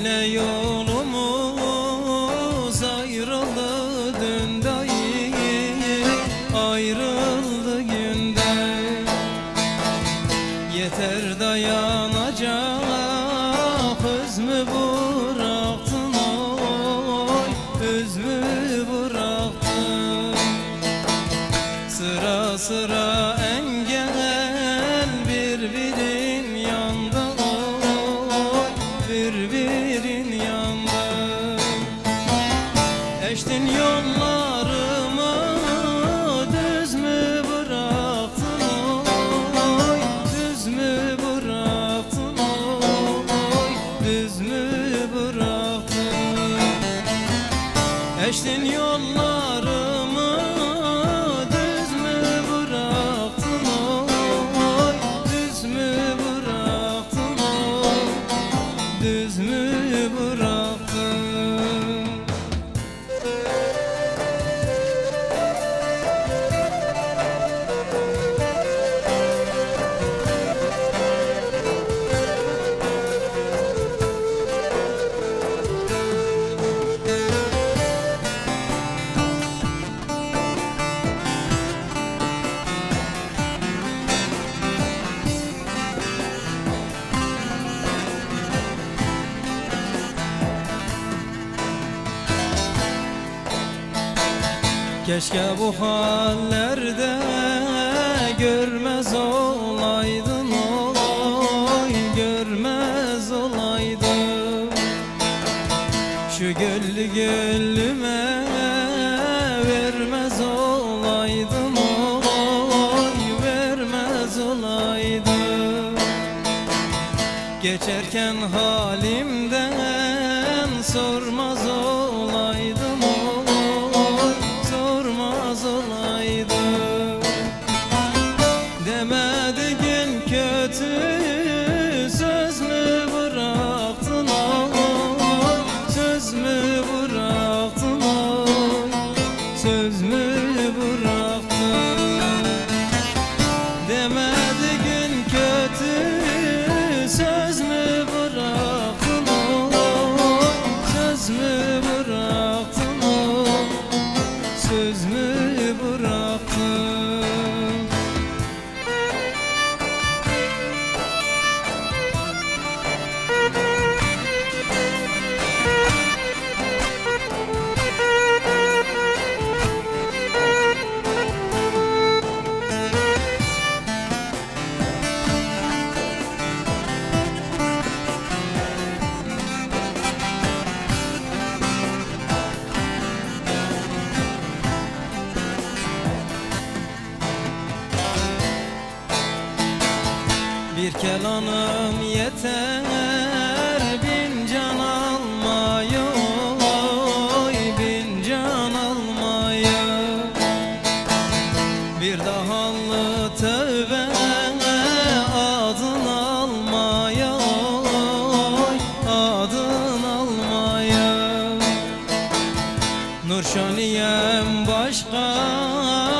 Senle yolumuz ayrıldı dün dayı Ayrıldı günde Yeter dayanacak Hüzmü bıraktın oy Hüzmü bıraktın. Sıra sıra Eştin yollarımı Keşke bu hallerde görmez olaydın oy görmez olaydın. Şu güllü gönlüme vermez olaydın oy vermez olaydın. Geçerken halimden hemen Bir kelanım yeter bin can almayı oy bin can almayı. Bir dahalı tövbe adın almayı oy adın almayı. Nurşaniyem başka